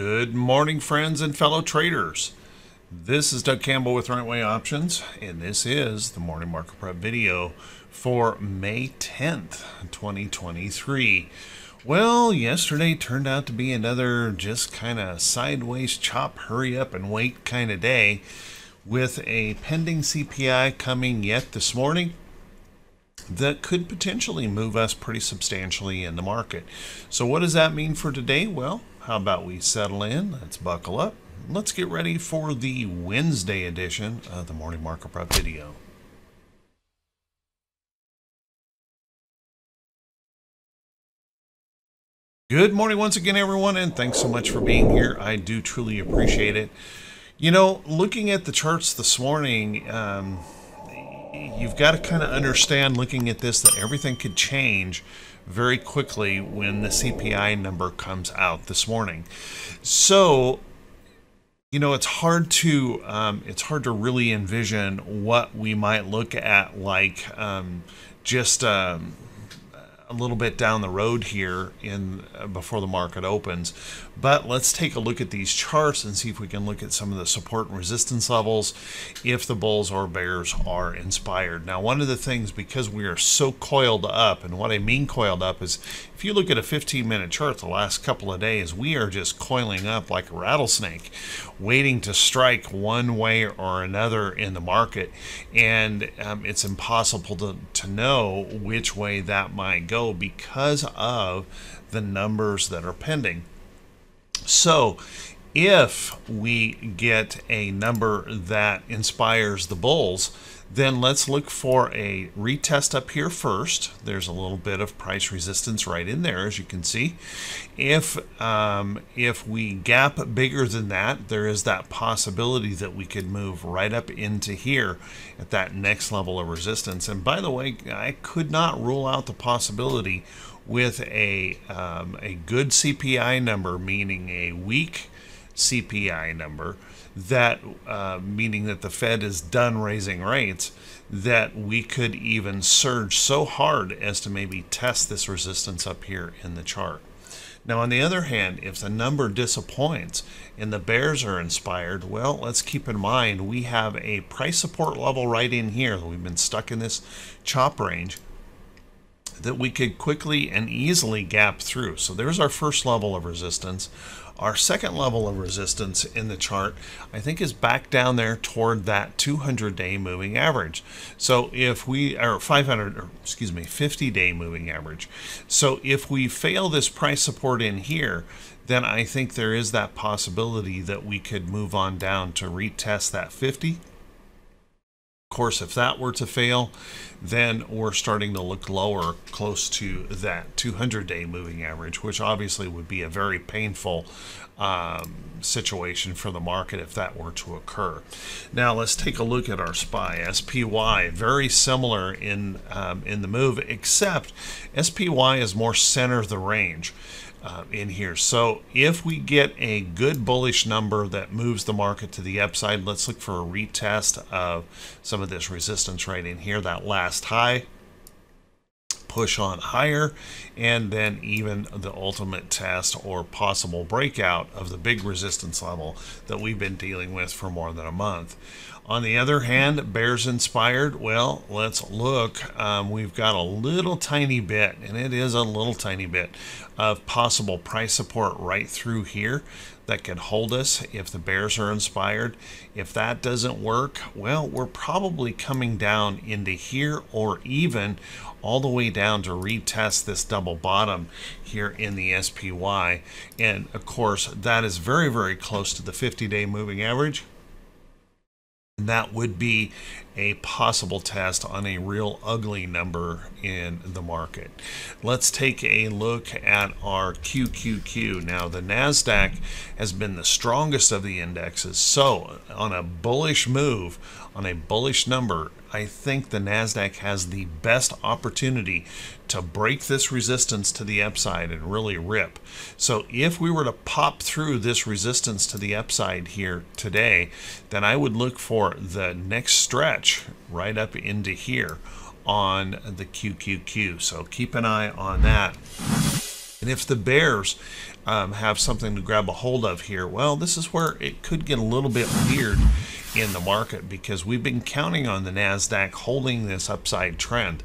Good morning, friends and fellow traders. This is Doug Campbell with Right Way Options, and this is the morning market prep video for May 10th, 2023. Well, yesterday turned out to be another just kind of sideways chop, hurry up and wait kind of day with a pending CPI coming yet this morning that could potentially move us pretty substantially in the market. So, what does that mean for today? Well, how about we settle in? Let's buckle up. Let's get ready for the Wednesday edition of the Morning Market Prep video. Good morning once again, everyone, and thanks so much for being here. I do truly appreciate it. You know, looking at the charts this morning, um, you've got to kind of understand looking at this that everything could change very quickly when the CPI number comes out this morning. So, you know, it's hard to um, it's hard to really envision what we might look at like um, just um, a little bit down the road here in uh, before the market opens. But let's take a look at these charts and see if we can look at some of the support and resistance levels if the bulls or bears are inspired. Now, one of the things because we are so coiled up, and what I mean coiled up is if you look at a 15 minute chart the last couple of days, we are just coiling up like a rattlesnake, waiting to strike one way or another in the market. And um, it's impossible to, to know which way that might go because of the numbers that are pending. So, if we get a number that inspires the bulls, then let's look for a retest up here first. There's a little bit of price resistance right in there, as you can see. If um, if we gap bigger than that, there is that possibility that we could move right up into here at that next level of resistance. And by the way, I could not rule out the possibility with a um, a good CPI number, meaning a weak CPI number, that uh, meaning that the Fed is done raising rates, that we could even surge so hard as to maybe test this resistance up here in the chart. Now, on the other hand, if the number disappoints and the bears are inspired, well, let's keep in mind we have a price support level right in here. We've been stuck in this chop range that we could quickly and easily gap through. So there's our first level of resistance. Our second level of resistance in the chart, I think, is back down there toward that 200-day moving average. So if we are 500, or excuse me, 50-day moving average. So if we fail this price support in here, then I think there is that possibility that we could move on down to retest that 50 of course, if that were to fail, then we're starting to look lower, close to that 200-day moving average, which obviously would be a very painful um, situation for the market if that were to occur. Now let's take a look at our SPY. SPY, very similar in, um, in the move, except SPY is more center of the range uh, in here. So if we get a good bullish number that moves the market to the upside, let's look for a retest of some of this resistance right in here, that last high push on higher and then even the ultimate test or possible breakout of the big resistance level that we've been dealing with for more than a month. On the other hand, bears inspired, well, let's look. Um, we've got a little tiny bit, and it is a little tiny bit, of possible price support right through here that could hold us if the bears are inspired. If that doesn't work, well, we're probably coming down into here or even all the way down to retest this double bottom here in the SPY. And of course, that is very, very close to the 50-day moving average. And that would be a possible test on a real ugly number in the market. Let's take a look at our QQQ. Now, the NASDAQ has been the strongest of the indexes. So, on a bullish move, on a bullish number, I think the NASDAQ has the best opportunity to break this resistance to the upside and really rip. So if we were to pop through this resistance to the upside here today, then I would look for the next stretch right up into here on the QQQ. So keep an eye on that. And if the bears um, have something to grab a hold of here, well, this is where it could get a little bit weird in the market because we've been counting on the NASDAQ holding this upside trend.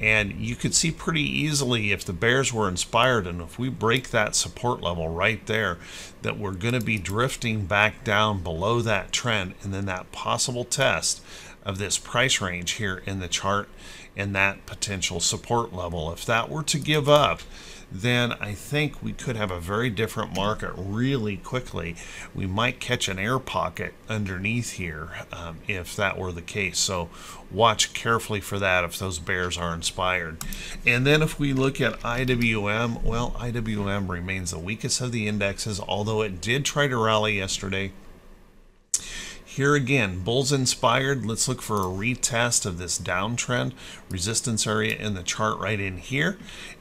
And you could see pretty easily if the bears were inspired and if we break that support level right there, that we're going to be drifting back down below that trend and then that possible test of this price range here in the chart and that potential support level. If that were to give up, then I think we could have a very different market really quickly. We might catch an air pocket underneath here um, if that were the case. So watch carefully for that if those bears are inspired. And then if we look at IWM, well, IWM remains the weakest of the indexes, although it did try to rally yesterday. Here again, bulls inspired. Let's look for a retest of this downtrend resistance area in the chart right in here.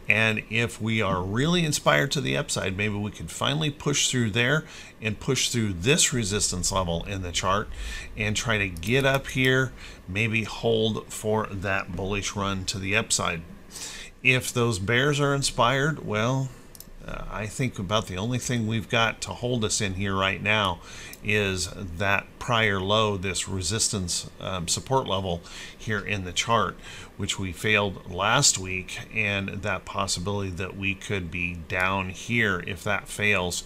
And if we are really inspired to the upside, maybe we could finally push through there and push through this resistance level in the chart and try to get up here, maybe hold for that bullish run to the upside. If those bears are inspired, well, uh, I think about the only thing we've got to hold us in here right now is that prior low, this resistance um, support level here in the chart, which we failed last week, and that possibility that we could be down here if that fails.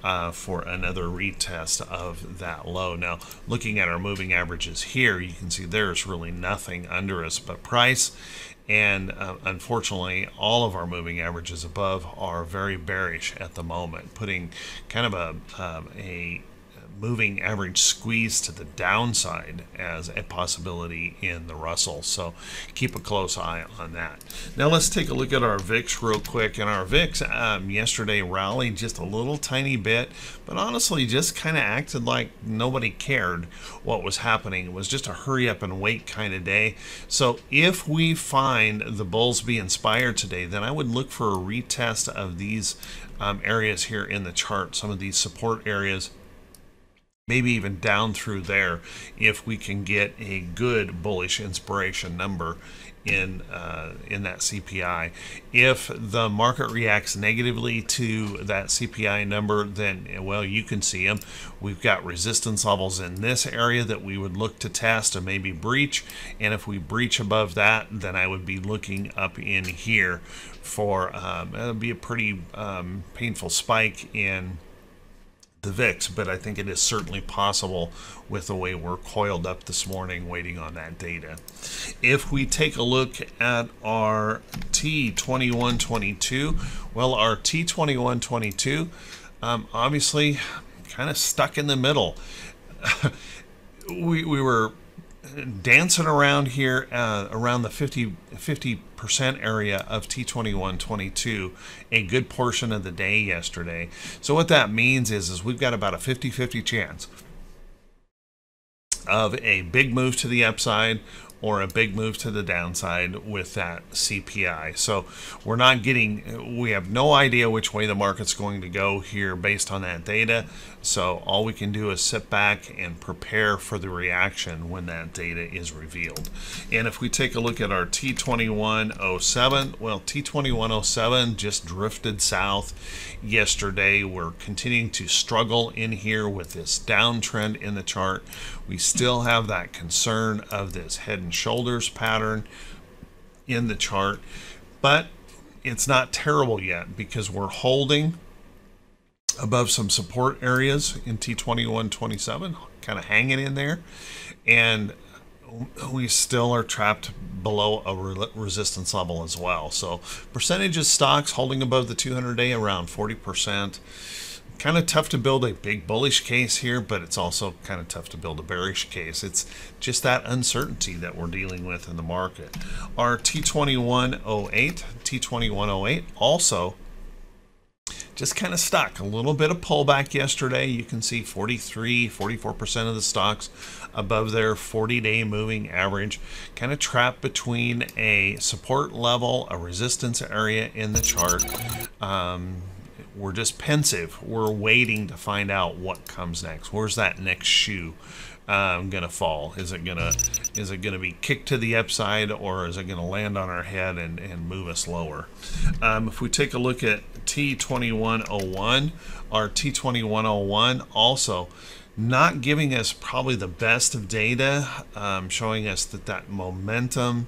Uh, for another retest of that low. Now, looking at our moving averages here, you can see there's really nothing under us but price and uh, unfortunately, all of our moving averages above are very bearish at the moment, putting kind of a, um, a moving average squeeze to the downside as a possibility in the Russell. So keep a close eye on that. Now let's take a look at our VIX real quick. And our VIX um, yesterday rallied just a little tiny bit, but honestly just kind of acted like nobody cared what was happening. It was just a hurry up and wait kind of day. So if we find the bulls be inspired today, then I would look for a retest of these um, areas here in the chart, some of these support areas maybe even down through there if we can get a good bullish inspiration number in uh, in that CPI. If the market reacts negatively to that CPI number, then well, you can see them. We've got resistance levels in this area that we would look to test and maybe breach. And if we breach above that, then I would be looking up in here for um, it'll be a pretty um, painful spike in the VIX, but I think it is certainly possible with the way we're coiled up this morning waiting on that data. If we take a look at our T2122, well, our T2122, um, obviously kind of stuck in the middle. we, we were dancing around here uh, around the 50 percent area of T2122 a good portion of the day yesterday. So what that means is is we've got about a 50-50 chance of a big move to the upside or a big move to the downside with that CPI. So we're not getting, we have no idea which way the market's going to go here based on that data. So all we can do is sit back and prepare for the reaction when that data is revealed. And if we take a look at our T2107, well, T2107 just drifted south yesterday. We're continuing to struggle in here with this downtrend in the chart. We still have that concern of this head and shoulders pattern in the chart, but it's not terrible yet because we're holding above some support areas in T2127, kind of hanging in there. And we still are trapped below a re resistance level as well. So percentages stocks holding above the 200 day around 40%. Kind of tough to build a big bullish case here, but it's also kind of tough to build a bearish case. It's just that uncertainty that we're dealing with in the market. Our T2108, T2108 also just kind of stuck. A little bit of pullback yesterday. You can see 43, 44% of the stocks above their 40-day moving average. Kind of trapped between a support level, a resistance area in the chart. Um, we're just pensive. We're waiting to find out what comes next. Where's that next shoe um, gonna fall? Is it gonna is it gonna be kicked to the upside or is it gonna land on our head and, and move us lower? Um, if we take a look at T2101. Our T2101 also not giving us probably the best of data, um, showing us that that momentum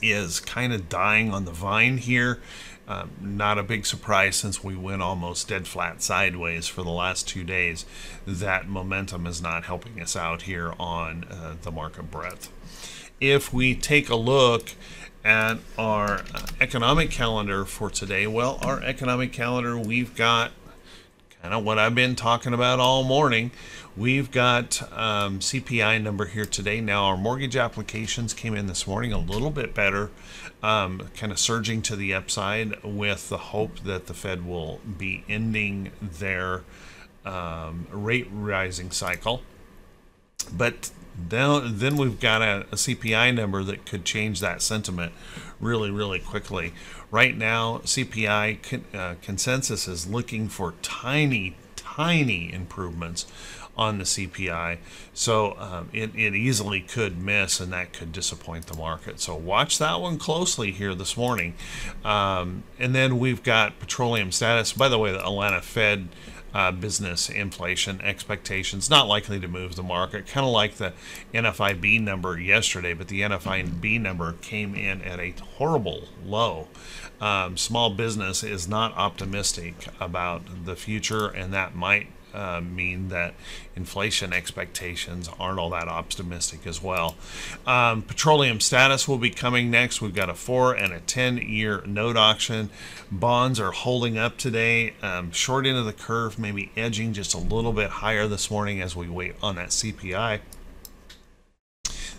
is kind of dying on the vine here. Um, not a big surprise since we went almost dead flat sideways for the last two days. That momentum is not helping us out here on uh, the market breadth. If we take a look at our uh, economic calendar for today, well, our economic calendar, we've got kind of what I've been talking about all morning. We've got um, CPI number here today. Now, our mortgage applications came in this morning a little bit better, um, kind of surging to the upside with the hope that the Fed will be ending their um, rate rising cycle. But then, then we've got a, a, CPI number that could change that sentiment really, really quickly. Right now, CPI con, uh, consensus is looking for tiny, tiny improvements on the CPI. So um, it, it easily could miss and that could disappoint the market. So watch that one closely here this morning. Um, and then we've got petroleum status. By the way, the Atlanta Fed. Uh, business inflation expectations. Not likely to move the market. Kind of like the NFIB number yesterday but the NFIB number came in at a horrible low. Um, small business is not optimistic about the future and that might uh, mean that inflation expectations aren't all that optimistic as well. Um, petroleum status will be coming next. We've got a four and a 10 year note auction. Bonds are holding up today. Um, short end of the curve, maybe edging just a little bit higher this morning as we wait on that CPI.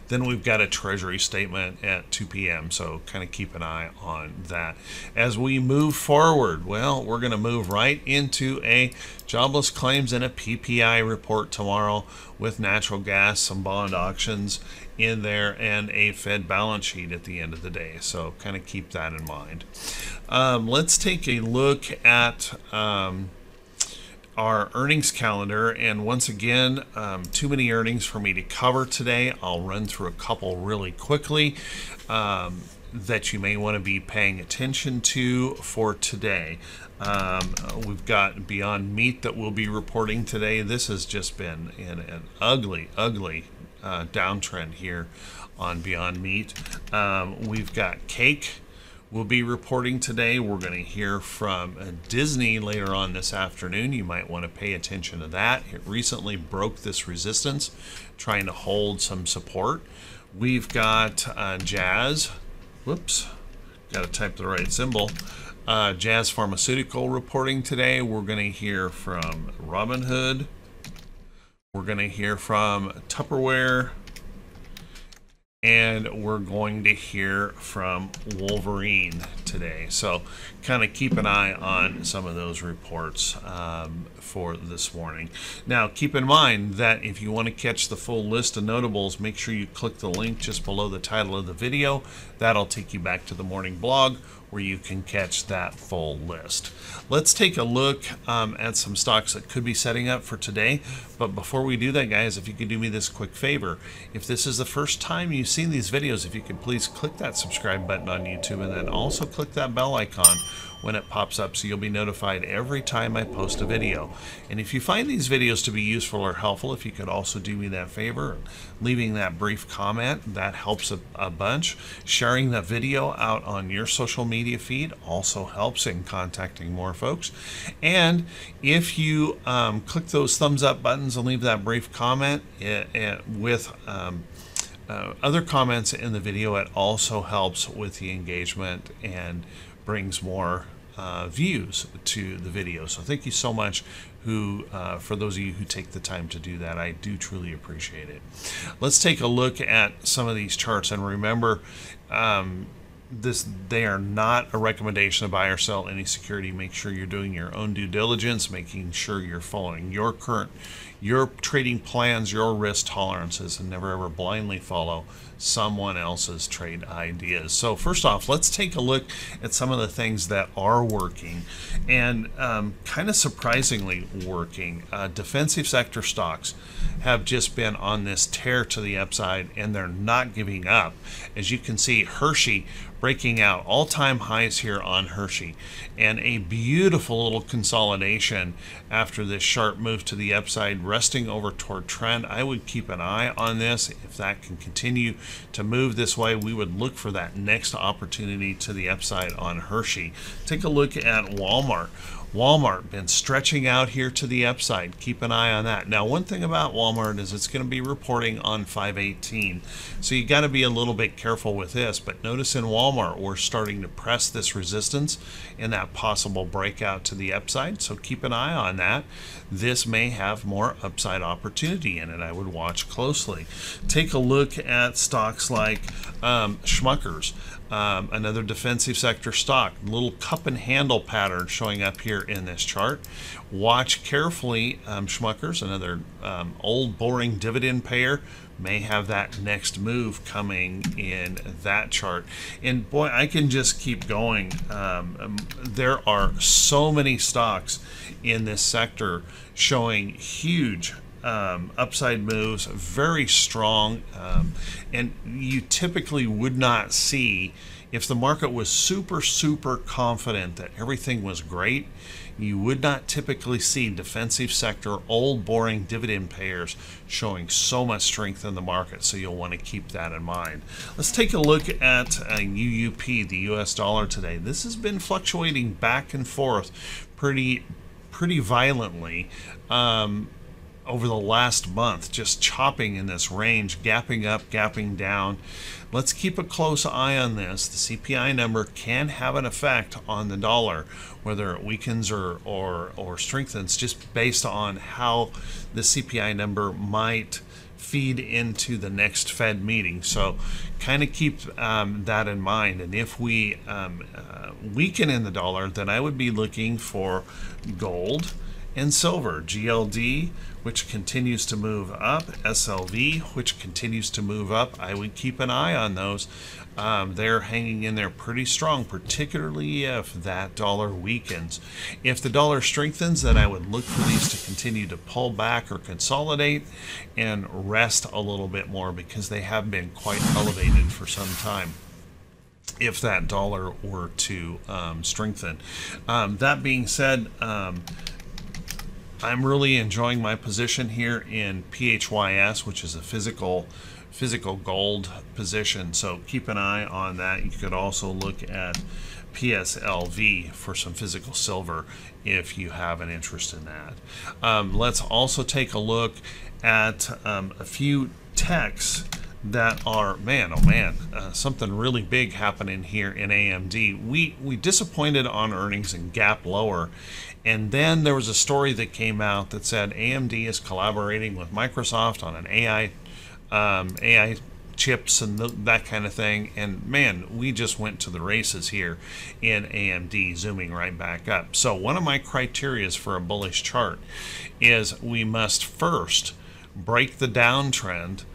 Then we've got a Treasury statement at 2 p.m., so kind of keep an eye on that. As we move forward, well, we're going to move right into a jobless claims and a PPI report tomorrow with natural gas, some bond auctions in there, and a Fed balance sheet at the end of the day. So kind of keep that in mind. Um, let's take a look at. Um, our earnings calendar. And once again, um, too many earnings for me to cover today. I'll run through a couple really quickly um, that you may want to be paying attention to for today. Um, we've got Beyond Meat that we'll be reporting today. This has just been in an ugly, ugly uh, downtrend here on Beyond Meat. Um, we've got Cake will be reporting today. We're going to hear from uh, Disney later on this afternoon. You might want to pay attention to that. It recently broke this resistance, trying to hold some support. We've got uh, Jazz. Whoops, got to type the right symbol. Uh, Jazz Pharmaceutical reporting today. We're going to hear from Robinhood. We're going to hear from Tupperware and we're going to hear from Wolverine today. So, kind of keep an eye on some of those reports um, for this morning. Now, keep in mind that if you want to catch the full list of notables, make sure you click the link just below the title of the video. That'll take you back to the morning blog where you can catch that full list. Let's take a look um, at some stocks that could be setting up for today. But before we do that, guys, if you could do me this quick favor, if this is the first time you've seen these videos, if you could please click that subscribe button on YouTube and then also click that bell icon when it pops up so you'll be notified every time I post a video. And if you find these videos to be useful or helpful, if you could also do me that favor, leaving that brief comment, that helps a, a bunch. Sharing the video out on your social media feed also helps in contacting more folks. And if you um, click those thumbs up buttons and leave that brief comment it, it, with um, uh, other comments in the video, it also helps with the engagement and brings more uh, views to the video. So thank you so much who, uh, for those of you who take the time to do that, I do truly appreciate it. Let's take a look at some of these charts and remember um, this they are not a recommendation to buy or sell any security make sure you're doing your own due diligence making sure you're following your current your trading plans, your risk tolerances, and never ever blindly follow someone else's trade ideas. So, first off, let's take a look at some of the things that are working and um, kind of surprisingly working. Uh, defensive sector stocks have just been on this tear to the upside and they're not giving up. As you can see, Hershey breaking out all time highs here on Hershey and a beautiful little consolidation after this sharp move to the upside, resting over toward trend. I would keep an eye on this. If that can continue to move this way, we would look for that next opportunity to the upside on Hershey. Take a look at Walmart. Walmart been stretching out here to the upside. Keep an eye on that. Now, one thing about Walmart is it's going to be reporting on 518. So you got to be a little bit careful with this. But notice in Walmart, we're starting to press this resistance and that possible breakout to the upside. So keep an eye on that. This may have more upside opportunity in it. I would watch closely. Take a look at stocks like um, Smucker's. Um, another defensive sector stock, little cup and handle pattern showing up here in this chart. Watch carefully, um, Smucker's, another um, old boring dividend payer, may have that next move coming in that chart. And boy, I can just keep going. Um, um, there are so many stocks in this sector showing huge um, upside moves, very strong, um, and you typically would not see if the market was super, super confident that everything was great. You would not typically see defensive sector, old, boring dividend payers showing so much strength in the market. So you'll want to keep that in mind. Let's take a look at uh, UUP, the US dollar today. This has been fluctuating back and forth pretty, pretty violently. Um, over the last month, just chopping in this range, gapping up, gapping down. Let's keep a close eye on this. The CPI number can have an effect on the dollar, whether it weakens or, or, or strengthens, just based on how the CPI number might feed into the next Fed meeting. So, kind of keep um, that in mind. And if we um, uh, weaken in the dollar, then I would be looking for gold and silver. GLD, which continues to move up, SLV, which continues to move up. I would keep an eye on those. Um, they're hanging in there pretty strong, particularly if that dollar weakens. If the dollar strengthens, then I would look for these to continue to pull back or consolidate and rest a little bit more because they have been quite elevated for some time if that dollar were to um, strengthen. Um, that being said, um, I'm really enjoying my position here in PHYS, which is a physical physical gold position. So keep an eye on that. You could also look at PSLV for some physical silver if you have an interest in that. Um, let's also take a look at um, a few techs that are man oh man uh, something really big happening here in AMD we we disappointed on earnings and gap lower and then there was a story that came out that said AMD is collaborating with Microsoft on an AI um, AI chips and th that kind of thing. And man we just went to the races here in AMD zooming right back up. So one of my criterias for a bullish chart is we must first break the downtrend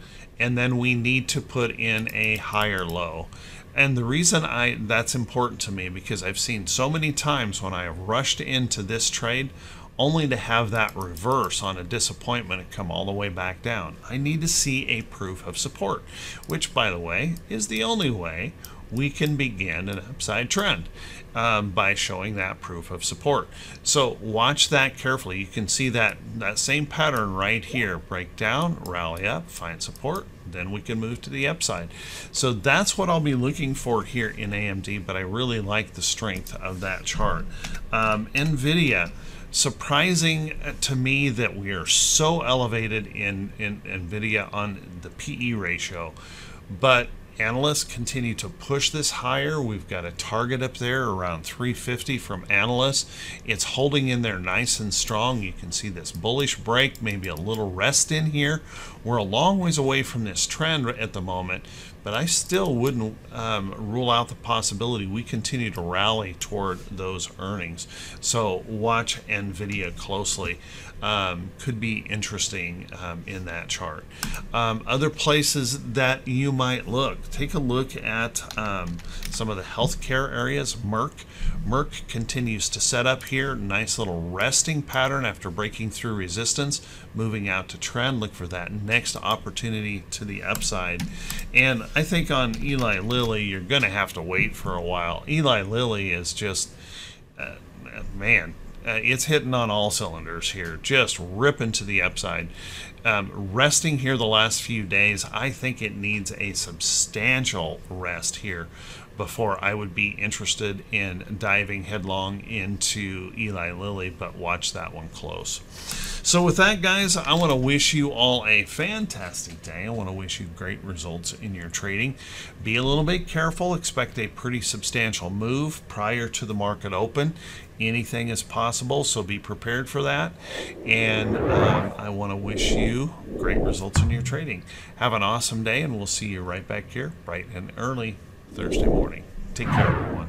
and then we need to put in a higher low. And the reason I that's important to me because I've seen so many times when I have rushed into this trade only to have that reverse on a disappointment and come all the way back down. I need to see a proof of support, which by the way is the only way we can begin an upside trend um, by showing that proof of support. So watch that carefully. You can see that, that same pattern right here. Break down, rally up, find support, then we can move to the upside. So that's what I'll be looking for here in AMD, but I really like the strength of that chart. Um, NVIDIA, surprising to me that we are so elevated in, in NVIDIA on the PE ratio, but Analysts continue to push this higher. We've got a target up there around 350 from analysts. It's holding in there nice and strong. You can see this bullish break, maybe a little rest in here. We're a long ways away from this trend at the moment, but I still wouldn't um, rule out the possibility we continue to rally toward those earnings. So watch NVIDIA closely. Um, could be interesting um, in that chart. Um, other places that you might look, take a look at um, some of the healthcare areas. Merck, Merck continues to set up here. Nice little resting pattern after breaking through resistance, moving out to trend. Look for that next opportunity to the upside. And I think on Eli Lilly, you're going to have to wait for a while. Eli Lilly is just, uh, man, uh, it's hitting on all cylinders here, just ripping to the upside. Um, resting here the last few days, I think it needs a substantial rest here before I would be interested in diving headlong into Eli Lilly, but watch that one close. So, with that, guys, I want to wish you all a fantastic day. I want to wish you great results in your trading. Be a little bit careful, expect a pretty substantial move prior to the market open. Anything is possible, so be prepared for that. And um, I want to wish you great results in your trading. Have an awesome day, and we'll see you right back here bright and early Thursday morning. Take care, everyone.